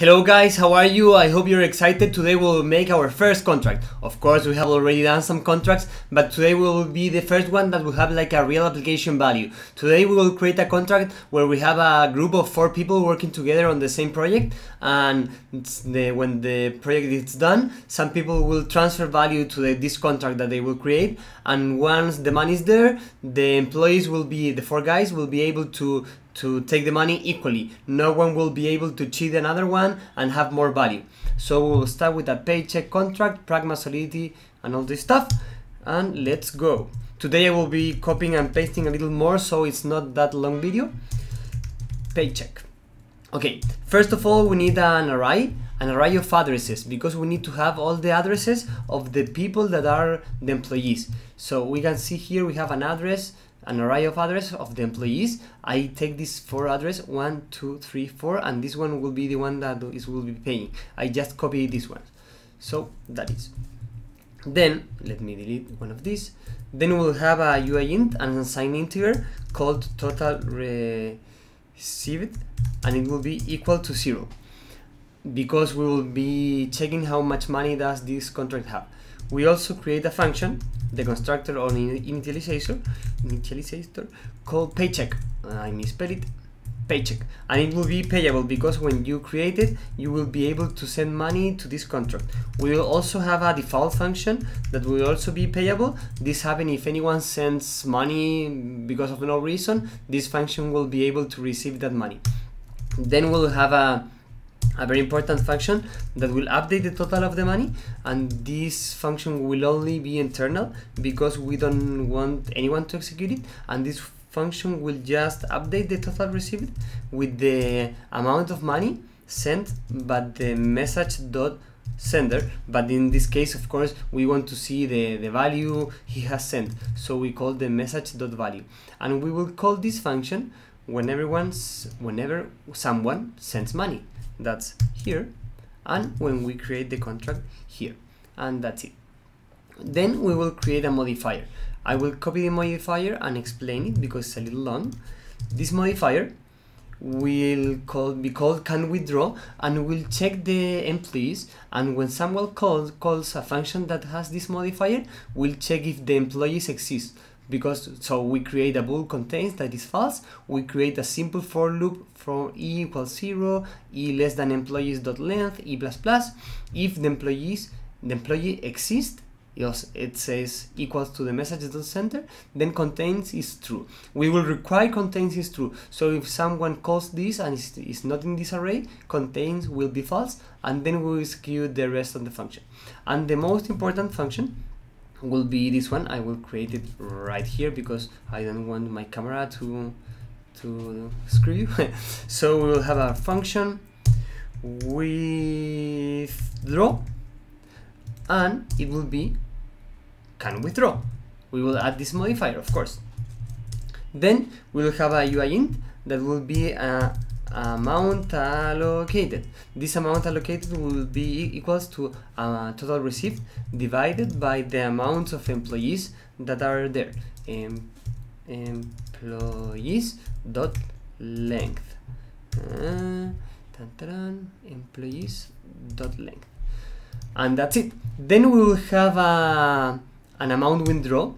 Hello guys, how are you? I hope you're excited. Today we'll make our first contract. Of course, we have already done some contracts, but today will be the first one that will have like a real application value. Today we will create a contract where we have a group of four people working together on the same project and the, when the project is done, some people will transfer value to the, this contract that they will create and once the money is there, the employees will be, the four guys will be able to to take the money equally. No one will be able to cheat another one and have more value. So we'll start with a paycheck contract, pragma solidity, and all this stuff. And let's go. Today I will be copying and pasting a little more so it's not that long video. Paycheck. Okay, first of all we need an array, an array of addresses because we need to have all the addresses of the people that are the employees. So we can see here we have an address an array of address of the employees. I take this four address, one, two, three, four, and this one will be the one that is will be paying. I just copy this one. So that is. Then let me delete one of these. Then we'll have a UI int and an unsigned integer called total received, and it will be equal to zero because we will be checking how much money does this contract have. We also create a function the constructor or initializer, initializer called paycheck. I misspell it. Paycheck. And it will be payable because when you create it you will be able to send money to this contract. We will also have a default function that will also be payable. This happen if anyone sends money because of no reason this function will be able to receive that money. Then we'll have a a very important function that will update the total of the money and this function will only be internal because we don't want anyone to execute it and this function will just update the total received with the amount of money sent but the message dot sender. But in this case of course we want to see the the value he has sent. So we call the message dot value. And we will call this function whenever once whenever someone sends money that's here. And when we create the contract here. And that's it. Then we will create a modifier. I will copy the modifier and explain it because it's a little long. This modifier will call, be called can withdraw and will check the employees. And when someone calls, calls a function that has this modifier we'll check if the employees exist because so we create a bool contains that is false we create a simple for loop from e equals 0 e less than employees dot length e plus plus. If the employees the employee exists yes, it says equals to the message dot sender then contains is true. We will require contains is true. So if someone calls this and it's, not in this array contains will be false and then we will execute the rest of the function. And the most important function will be this one. I will create it right here because I don't want my camera to to screw you. So we will have a function withdraw and it will be can withdraw we will add this modifier of course. Then we will have a UI int that will be a amount allocated. This amount allocated will be equals to uh, total received divided by the amount of employees that are there. Em employees dot length. Uh, employees dot length. And that's it. Then we will have a, an amount withdraw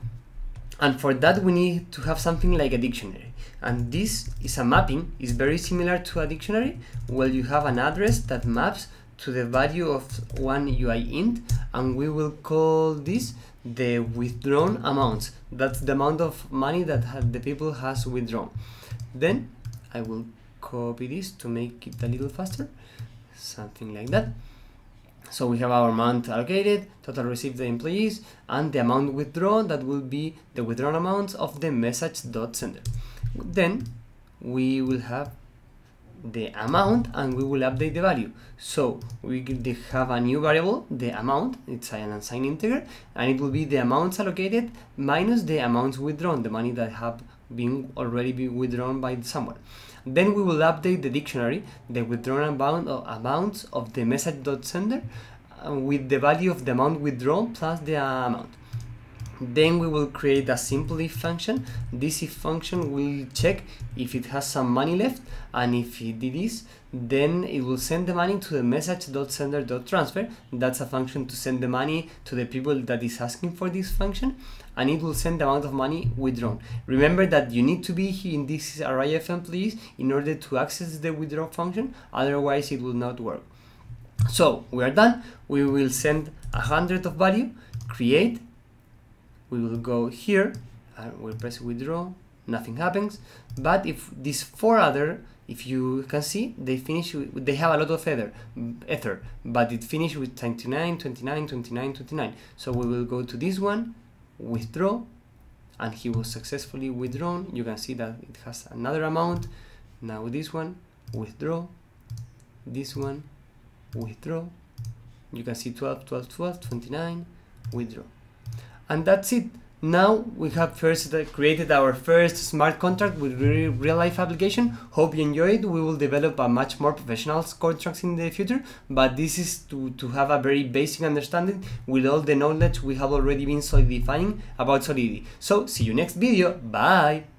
and for that we need to have something like a dictionary. And this is a mapping is very similar to a dictionary where you have an address that maps to the value of one UI int and we will call this the withdrawn amounts that's the amount of money that the people has withdrawn. Then I will copy this to make it a little faster something like that so we have our amount allocated, total received the employees, and the amount withdrawn that will be the withdrawn amount of the message dot sender. Then we will have the amount and we will update the value. So we have a new variable the amount it's an unsigned integer and it will be the amounts allocated minus the amounts withdrawn the money that have been already been withdrawn by someone. Then we will update the dictionary the withdrawn amount of amounts of the message dot sender uh, with the value of the amount withdrawn plus the amount then we will create a simple if function. This if function will check if it has some money left and if it is then it will send the money to the message.sender.transfer that's a function to send the money to the people that is asking for this function and it will send the amount of money withdrawn. Remember that you need to be here in this array of employees in order to access the withdraw function otherwise it will not work. So we are done. We will send a hundred of value create we will go here and we'll press withdraw nothing happens. But if these four other if you can see they finish with, they have a lot of ether ether but it finished with 29 29 29 29 so we will go to this one withdraw and he was successfully withdrawn. You can see that it has another amount. Now this one withdraw. This one withdraw. You can see 12 12 12 29 withdraw and that's it. Now we have first uh, created our first smart contract with real life application. Hope you enjoyed we will develop a much more professional contracts in the future but this is to, to have a very basic understanding with all the knowledge we have already been solidifying about solidity. So see you next video. Bye